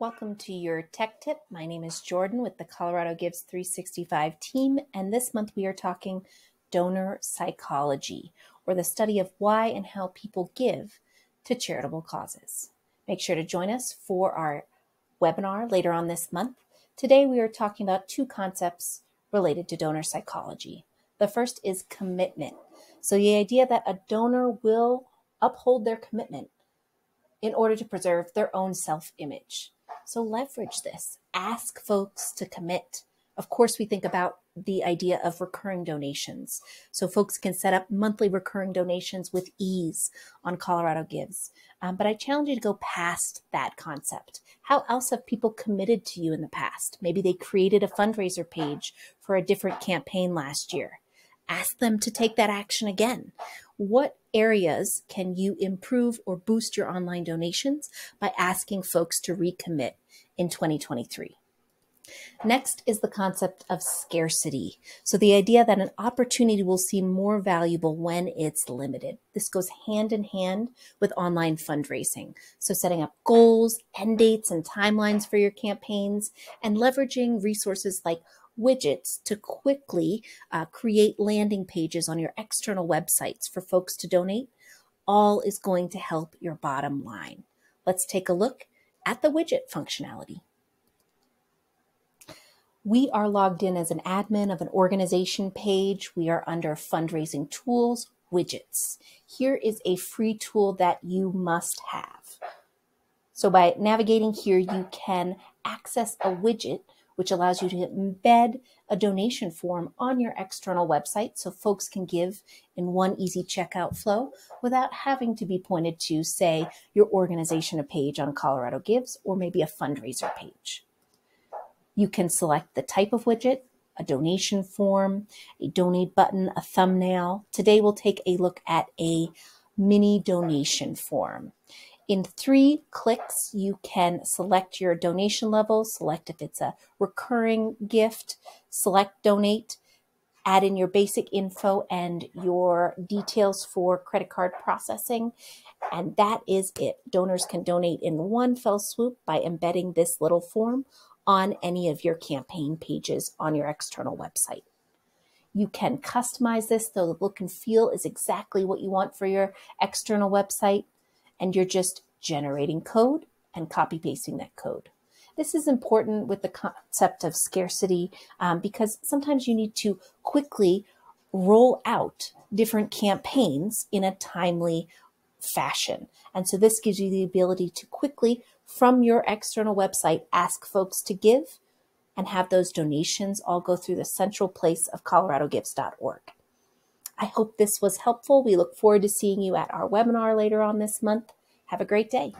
Welcome to your tech tip. My name is Jordan with the Colorado Gives 365 team, and this month we are talking donor psychology, or the study of why and how people give to charitable causes. Make sure to join us for our webinar later on this month. Today we are talking about two concepts related to donor psychology. The first is commitment. So, the idea that a donor will uphold their commitment in order to preserve their own self image. So leverage this. Ask folks to commit. Of course, we think about the idea of recurring donations. So folks can set up monthly recurring donations with ease on Colorado Gives. Um, but I challenge you to go past that concept. How else have people committed to you in the past? Maybe they created a fundraiser page for a different campaign last year. Ask them to take that action again. What areas can you improve or boost your online donations by asking folks to recommit in 2023? Next is the concept of scarcity. So, the idea that an opportunity will seem more valuable when it's limited. This goes hand in hand with online fundraising. So, setting up goals, end dates, and timelines for your campaigns, and leveraging resources like widgets to quickly uh, create landing pages on your external websites for folks to donate, all is going to help your bottom line. Let's take a look at the widget functionality. We are logged in as an admin of an organization page. We are under fundraising tools, widgets. Here is a free tool that you must have. So by navigating here, you can access a widget which allows you to embed a donation form on your external website so folks can give in one easy checkout flow without having to be pointed to, say, your organization a page on Colorado Gives or maybe a fundraiser page. You can select the type of widget, a donation form, a donate button, a thumbnail. Today we'll take a look at a mini donation form. In three clicks, you can select your donation level, select if it's a recurring gift, select donate, add in your basic info and your details for credit card processing. And that is it. Donors can donate in one fell swoop by embedding this little form on any of your campaign pages on your external website. You can customize this so the look and feel is exactly what you want for your external website and you're just generating code and copy pasting that code. This is important with the concept of scarcity um, because sometimes you need to quickly roll out different campaigns in a timely fashion. And so this gives you the ability to quickly, from your external website, ask folks to give and have those donations all go through the central place of coloradogives.org. I hope this was helpful. We look forward to seeing you at our webinar later on this month. Have a great day.